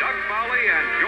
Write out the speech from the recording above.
Doug Foley and